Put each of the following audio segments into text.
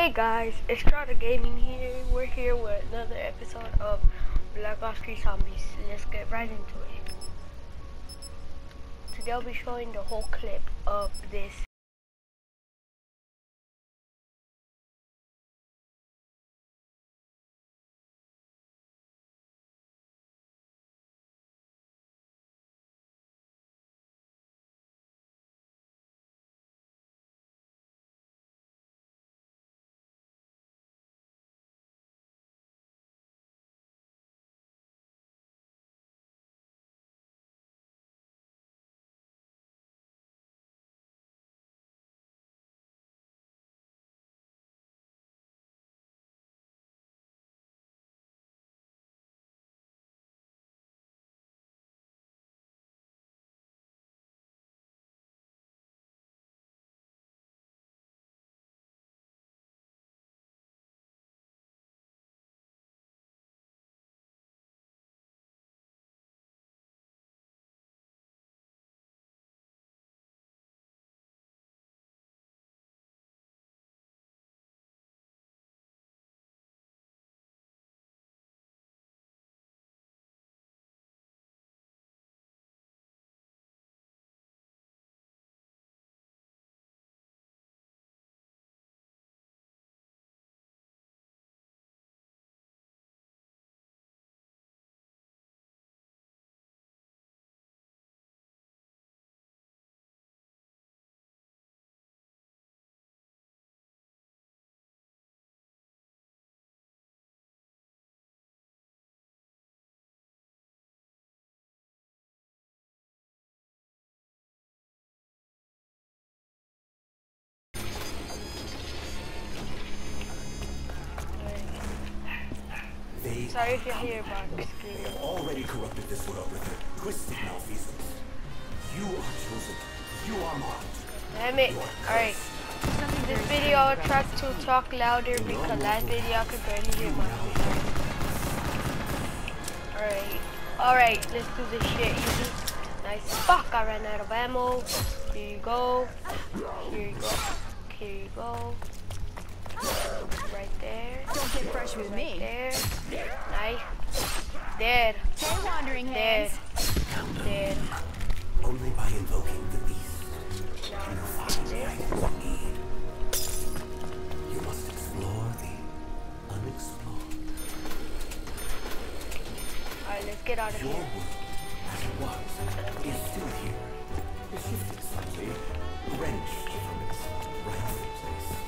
Hey guys, it's Estrada Gaming here. We're here with another episode of Black Ops 3 Zombies. Let's get right into it. Today I'll be showing the whole clip of this. Sorry if you hear about screaming. have already corrupted this world with their twisted malfeasance. You are chosen. You are marked. Damn it. Alright. This video I'll try to talk louder because last video I could barely hear my Alright. Alright, let's do this shit easy. Nice. Fuck, I ran out of ammo. Here you go. Here you go. Here you go. Right there. Don't get fresh with Right me. there. Nice. Dead. Hey, wandering Dead. hands. Dead. Only by invoking the beast can you find the items you need. You must explore the unexplored. Alright, let's get out of Your here. world, as it was, is still here. It shifted slightly, wrenched from its rightful place.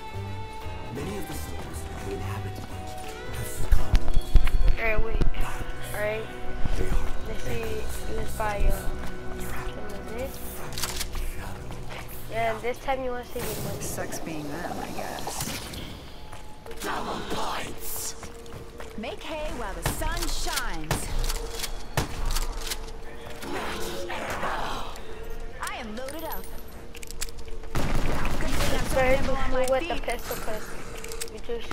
Many of the souls who inhabit it have succumbed Alright, wait. darkness. Alright, They are let's see. Let's buy uh, some of this. Yeah, this time you want to save your money. Sucks being them, I guess. double points. Make hay while the sun shines. I am loaded up. Good thing I'm so Sorry to nimble on my shoot with the feet. pistol because you just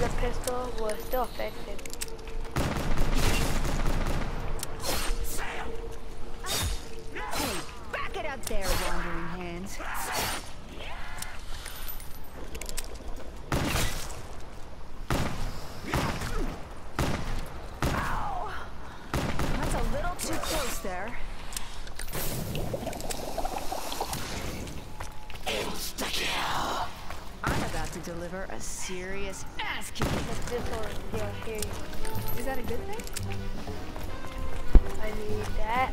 the pistol was still effective. Hey, back it up there, wandering hands. That's a little too close there. Deliver a serious ass kicking. One. Yeah, that a good thing? I need that.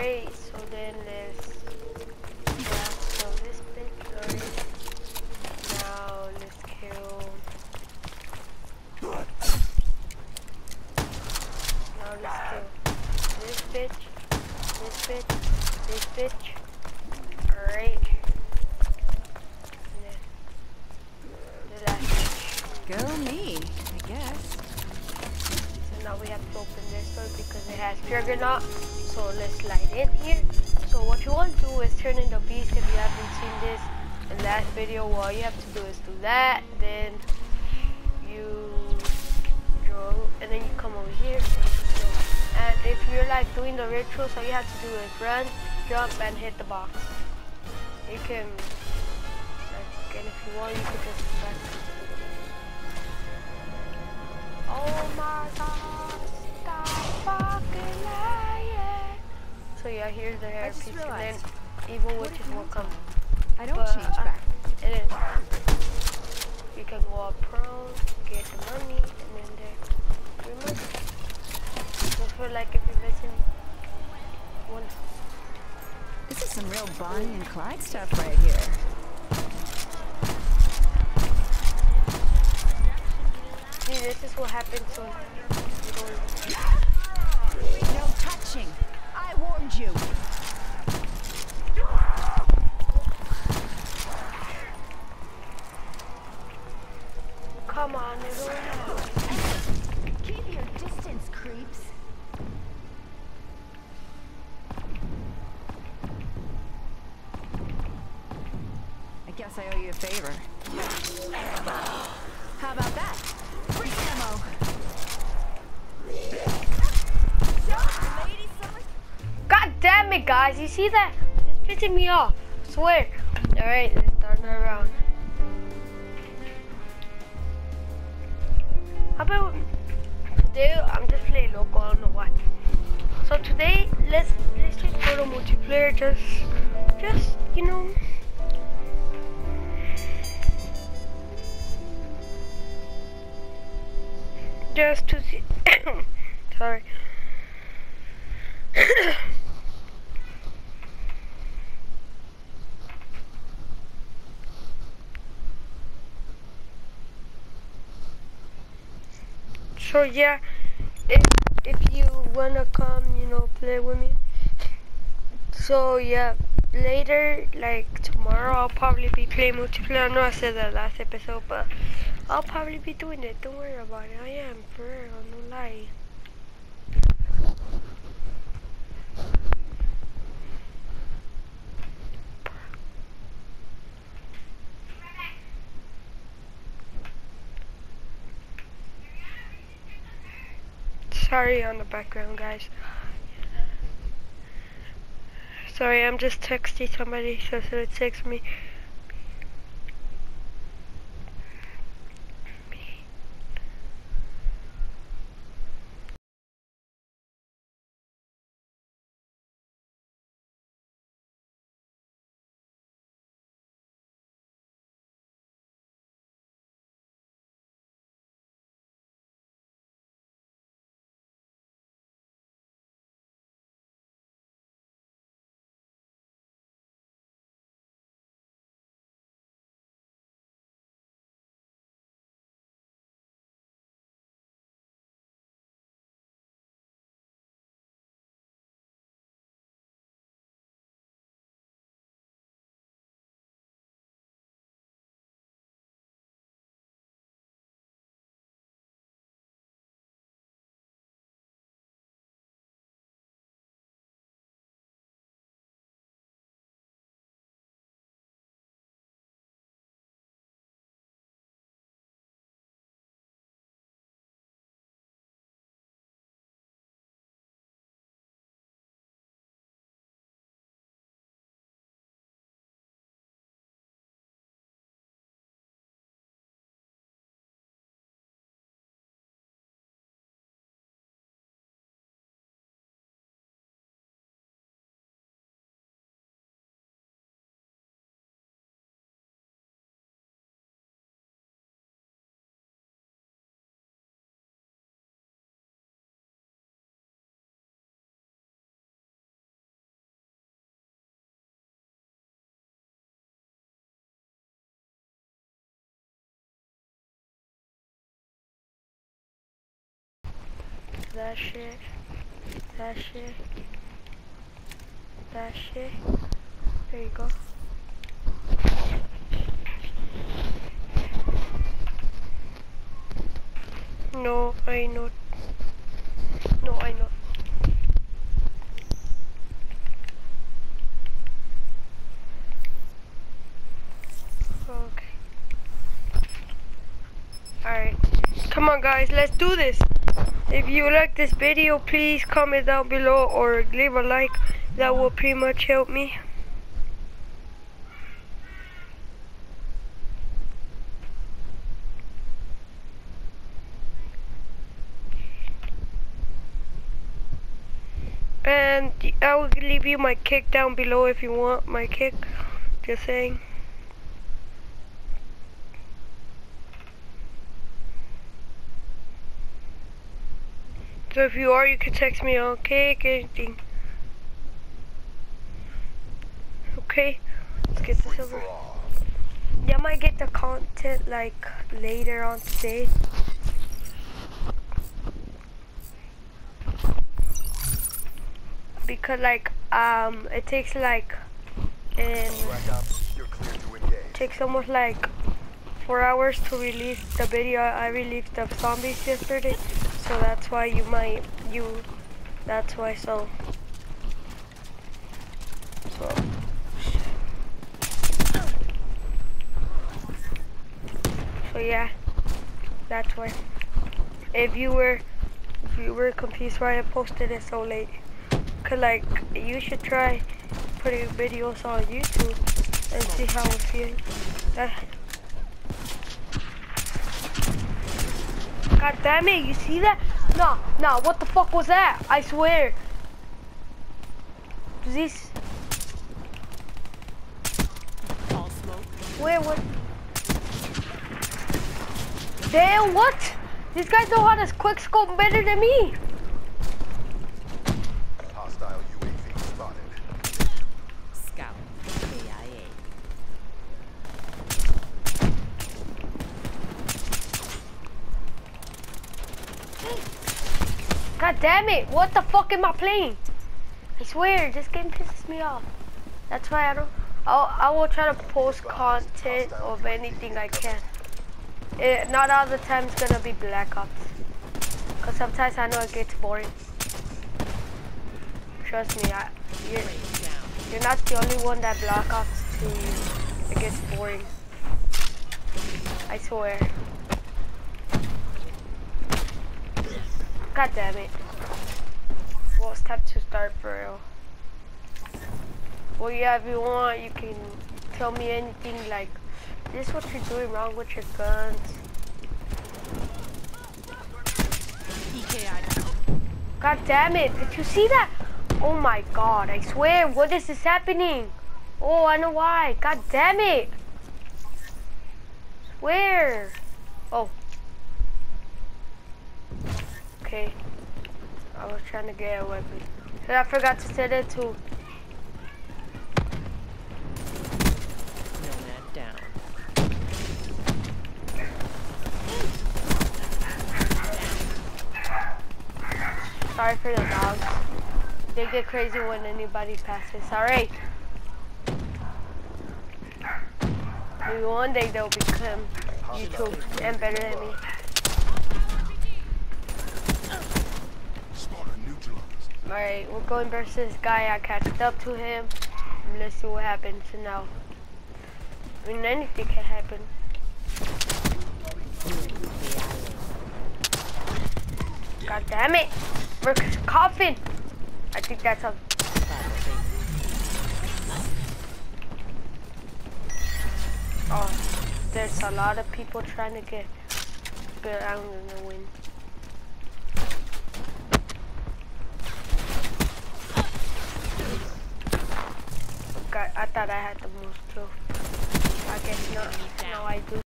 Alright, so then let's kill this bitch, alright. Now let's kill Now let's kill this bitch, this bitch, this bitch. Juggernaut. So let's slide in here. So what you want to do is turn in the beast if you haven't seen this in last video. All you have to do is do that. Then you draw and then you come over here and, and if you're like doing the rituals, all you have to do is run, jump and hit the box. You can like and if you want you can just back. Oh my god, yeah, here's the hair just piece and then evil witches will come. I don't But, change uh, back. It is. You can go up prone, get the money, and then there, your money. Just feel like if you're missing one. This is some real Bonnie and Clyde stuff right here. See, this is what happens when you don't. No touching. Warned you. Come on, it'll help. Keep your distance, creeps. I guess I owe you a favor. Guys! You see that? It's pissing me off. I swear. All right, let's start another round. How about today? I'm just playing local. I don't know why. So today, let's let's just go to multiplayer. Just, just you know. Just to see. Sorry. so yeah, if if you wanna come, you know, play with me. So yeah, later, like tomorrow, I'll probably be playing multiplayer. I know I said that last episode, but I'll probably be doing it. Don't worry about it. I am for real, no lie. Sorry on the background, guys. Sorry, I'm just texting somebody, so so it takes me. That shit, that shit, that shit. There you go. No, I not. No, I not. Okay. Alright. Come on guys, let's do this. If you like this video, please comment down below or leave a like. That will pretty much help me. And I will leave you my kik down below if you want my kik. Just saying. So if you are, you can text me on kik, anything. Okay, let's get this over. Yeah, I might get the content like later on today. Because like, um, it takes like, and takes almost like four hours to release the video I released of zombies yesterday. So that's why you might, you, that's why so. So. So yeah, that's why. If you were, if you were confused why I posted it so late. Cause like, you should try putting videos on YouTube and see how it feels. Uh, God damn it, you see that? No, no, what the fuck was that? I swear. This. Smoke. Where, what? Damn, what? These guys know how to quick scope better than me. Damn it, what the fuck am I playing? I swear, this game pisses me off. That's why I don't, I'll, I will try to post content of anything I can. It, not all the time it's gonna be Black Ops. Cause sometimes I know it gets boring. Trust me, I, you're, you're not the only one that Black Ops 2 it gets boring. I swear. God damn it. Well, it's time to start for real. Well, yeah, if you want, you can tell me anything like, this is what you're doing wrong with your guns. God damn it, did you see that? Oh my god, I swear, what is this happening? Oh, I know why. God damn it. Swear. Oh. Okay. I was trying to get a weapon. And I forgot to set it to Nomad down. Sorry for the dogs. They get crazy when anybody passes. Alright. Maybe one day they'll become YouTube and better than me. Alright, we're going versus this guy. I catched up to him. Let's see what happens now. I mean, anything can happen. God damn it! We're coughing! I think that's a Oh, there's a lot of people trying to get, but I'm gonna win. God, I thought I had the most kills. I guess not. Now I do.